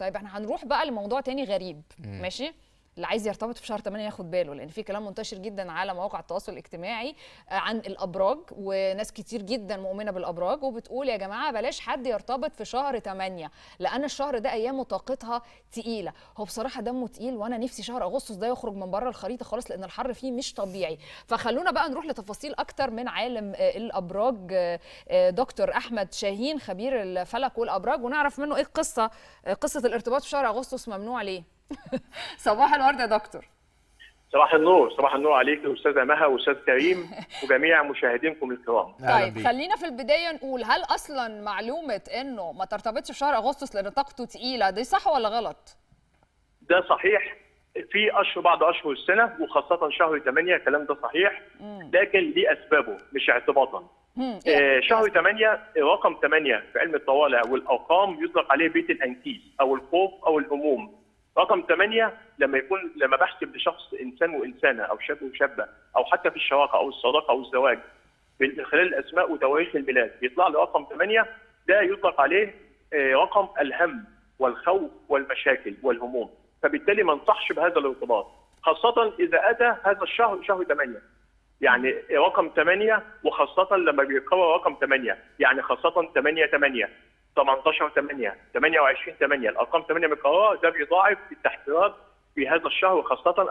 طيب إحنا هنروح بقى لموضوع تاني غريب مم. ماشي اللي عايز يرتبط في شهر 8 ياخد باله لأن في كلام منتشر جدا على مواقع التواصل الاجتماعي آه، عن الأبراج وناس كتير جدا مؤمنة بالأبراج وبتقول يا جماعة بلاش حد يرتبط في شهر 8 لأن الشهر ده ايامه طاقتها تقيلة. هو بصراحة دمه تقيل وأنا نفسي شهر أغسطس ده يخرج من بره الخريطة خالص لأن الحر فيه مش طبيعي. فخلونا بقى نروح لتفاصيل أكتر من عالم آه، الأبراج آه، دكتور أحمد شاهين خبير الفلك والأبراج ونعرف منه إيه القصة قصة الارتباط في شهر أغسطس ممنوع ليه؟ صباح الورد يا دكتور. صباح النور صباح النور عليك أستاذة مها وأستاذ كريم وجميع مشاهدينكم الكرام. طيب. خلينا في البداية نقول هل أصلا معلومة إنه ما ترتبطش في شهر أغسطس لأن طاقته تقيلة دي صح ولا غلط؟ ده صحيح. في أشهر بعض أشهر السنة وخاصة شهر 8 الكلام ده صحيح. لكن ليه أسبابه مش اعتباطا. هم، آه، شهر 8 رقم 8 في علم الطوالع والأرقام يطلق عليه بيت الانكيس أو الخوف أو الهموم. رقم 8 لما يكون لما بحسب لشخص إنسان وإنسانة أو شاب وشابة أو حتى في الشراكة أو الصداقة أو الزواج من خلال الأسماء وتواريخ الميلاد يطلع لي رقم 8 ده يطلق عليه آه، رقم الهم والخوف والمشاكل والهموم. فبالتالي ما انصحش بهذا الارتباط خاصة إذا أتى هذا الشهر شهر 8 يعني رقم 8 وخاصة لما بيكرر رقم 8 يعني خاصة 8 8 18 8 28 8 الأرقام 8 مكررة ده بيضاعف التحذيرات في هذا الشهر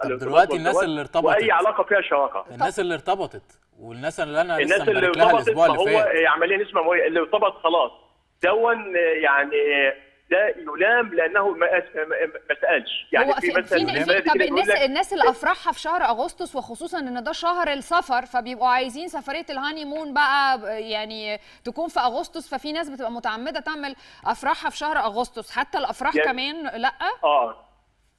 الارتباط دلوقتي الناس اللي ارتبطت. وأي علاقة فيها شراكة. الناس اللي ارتبطت والناس اللي أنا الناس لسه اللي ارتبطت الأسبوع اللي فهو فات. عملية نسمة موية اللي ارتبط خلاص. دون يعني ده يلام لأنه ما ما سألش. يعني في, مثل في, طب الناس الناس اللي افراحها في شهر أغسطس وخصوصا إن ده شهر السفر فبيبقوا عايزين سفرية الهاني مون بقى يعني تكون في أغسطس ففي ناس بتبقى متعمدة تعمل أفراحها في شهر أغسطس. حتى الأفراح يعني- كمان لأ؟ آه. آه.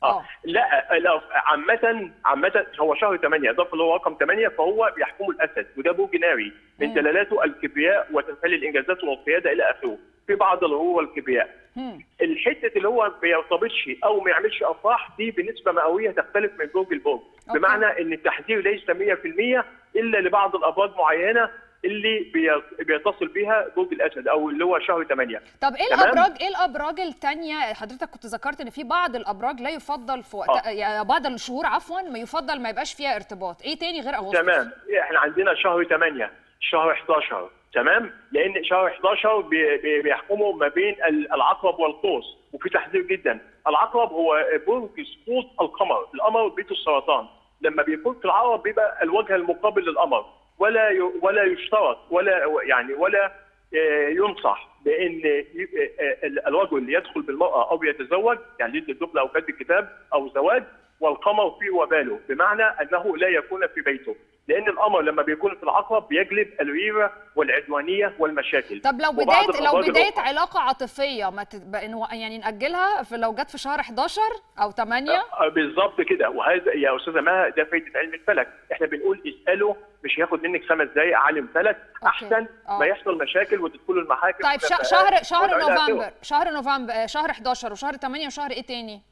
آه. لأ لا، عامة عامة هو شهر 8 إضافة اللي هو رقم 8 فهو بيحكمه الأسد وده برج ناري من. دلالاته الكبرياء وتمثال الإنجازات والقيادة إلى آخره. في بعض الغرور والكبرياء هم. الحته اللي هو ما بيرتبطش أو ما يعملش أفراح دي بنسبة مئوية تختلف من برج لبرج. بمعنى إن التحذير ليس 100% إلا لبعض الأبراج معينة اللي بي- بيتصل بيها برج الأسد أو اللي هو شهر 8 طب إيه. الأبراج إيه الأبراج التانية حضرتك كنت ذكرت إن في بعض الأبراج لا يفضل في وقت آه. يعني بعض الشهور عفوا ما يفضل ما يبقاش فيها ارتباط إيه تاني غير أغسطس تمام إحنا عندنا شهر 8 شهر 11 تمام؟ لأن شهر 11 بي- بي- بيحكموا ما بين ال- العقرب والقوس وفي تحذير جدا. العقرب هو برج سقوط القمر القمر بيت السرطان. لما بيكون في العقرب بيبقى الوجه المقابل للقمر. ولا ولا يشترط ولا يعني ولا آه، ينصح بأن آه، آه، الرجل يدخل بالمرأة أو يتزوج يعني ليله الدخله أو كتب الكتاب أو زواج والقمر في وباله بمعنى أنه لا يكون في بيته لأن القمر لما بيكون في العقرب بيجلب الغيره والعدوانية والمشاكل طب لو بدايه لو بداية. علاقة عاطفية ما. بقى- يعني نأجلها في لو جت في شهر 11 أو 8 آه، بالظبط كده وهذا يا أستاذة مها ده فايده علم الفلك إحنا بنقول اساله مش هياخد منك خمس دقائق عالم فلك أحسن آه. ما يحصل مشاكل وتدخلوا المحاكم طيب شهر شهر. نوفمبر شهر نوفمبر آه، شهر 11 وشهر 8 وشهر إيه تاني؟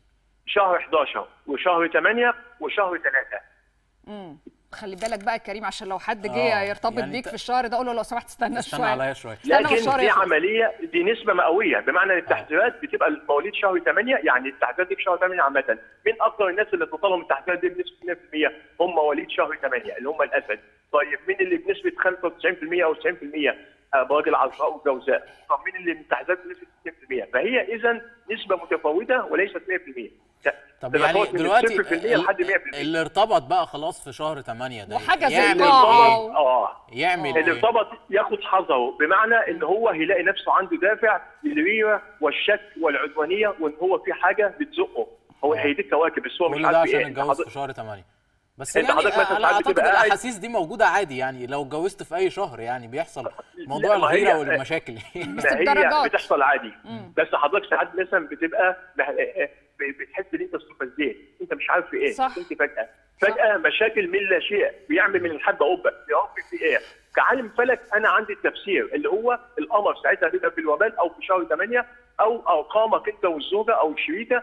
شهر 11 وشهر 8 وشهر 3 امم خلي بالك بقى يا كريم عشان لو حد آه، جه يرتبط يعني بيك أنت- في الشهر ده قول له لو سمحت استنى استنى شوية. عليا شوية. استنى لكن دي. عملية دي نسبة مئوية بمعنى ان التحذيرات بتبقى المواليد شهر 8 يعني التحذيرات دي في شهر 8 عامة. من أكثر الناس اللي توصلهم التحذيرات دي بنسبة 2% هم مواليد شهر 8 اللي هم الأسد. طيب مين اللي بنسبة 95% أو 90% ابراج العذراء والجوزاء. طب مين اللي من التحذيرات بنسبه 60% فهي اذا نسبة متفاوتة وليست 100% طب يعني دلوقتي 0% لحد 100% اللي ارتبط بقى خلاص في شهر 8 ده وحجز يعمل إيه؟ آه يعمل اللي إيه؟ ارتبط ياخد حذره بمعنى إن هو هيلاقي نفسه عنده دافع للغيره والشك والعدوانية وإن هو في حاجة بتزقه هو آه. هي دي الكواكب بس هو مش عارف عشان إيه اتجوز في شهر 8 بس أنت يعني حضرتك مثلا أنا ساعات أعتقد الأحاسيس دي موجودة عادي يعني لو اتجوزت في أي شهر يعني بيحصل موضوع ما هي- الغيرة والمشاكل بس هي. بتحصل عادي. بس حضرتك ساعات مثلا بتبقى بتحس إن أنت استفزيت أنت مش عارف في إيه. صح. أنت فجأة. فجأة مشاكل من لا شيء بيعمل من الحبة. قبه يا رب في إيه؟ كعالم فلك أنا عندي التفسير اللي هو القمر. ساعتها بيبقى في الوبال أو في شهر 8 أو ارقامك أنت والزوجة أو الشريكة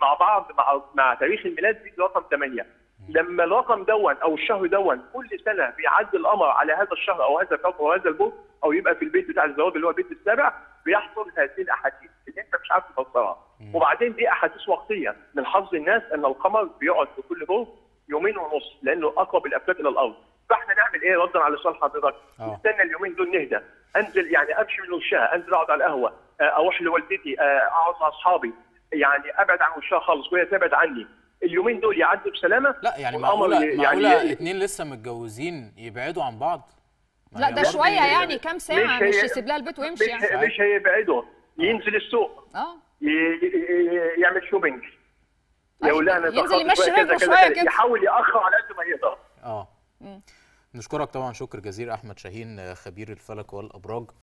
مع بعض مع, مع تاريخ الميلاد بيجي رقم 8 لما الرقم دون أو الشهر دون كل سنة بيعدي القمر على هذا الشهر أو هذا الكوكب أو هذا البرج أو يبقى في البيت بتاع الزواج اللي هو البيت السابع بيحصل هذه الأحاديث. اللي انت مش عارف تفسرها وبعدين دي أحاديث وقتية من حظ الناس إن القمر بيقعد في كل برج يومين ونص لأنه أقرب الافلاك إلى الأرض. فإحنا نعمل إيه؟ ردا على سؤال حضرتك. آه. نستنى اليومين دول نهدى. أنزل يعني أمشي من وشها أنزل أقعد على القهوة آه، أروح لوالدتي آه، أقعد مع أصحابي. يعني أبعد عن وشها خالص وهي تبعد عني. اليومين دول يعدوا بسلامة لا يعني معقوله ي- معقولة اتنين لسه متجوزين يبعدوا عن بعض؟ لا ده برضه- شوية يعني كام ساعة مش مش يسيب لها البيت مش ويمشي يعني. مش هيبعده ينزل السوق. آه. يعمل شوبينج يقول لها أنا ينزل يمشي كذا رجله كذا كذا. كده. يحاول يأخر على قد ما يقدر. آه. نشكرك طبعا شكر جزيل أحمد شاهين خبير الفلك والأبراج.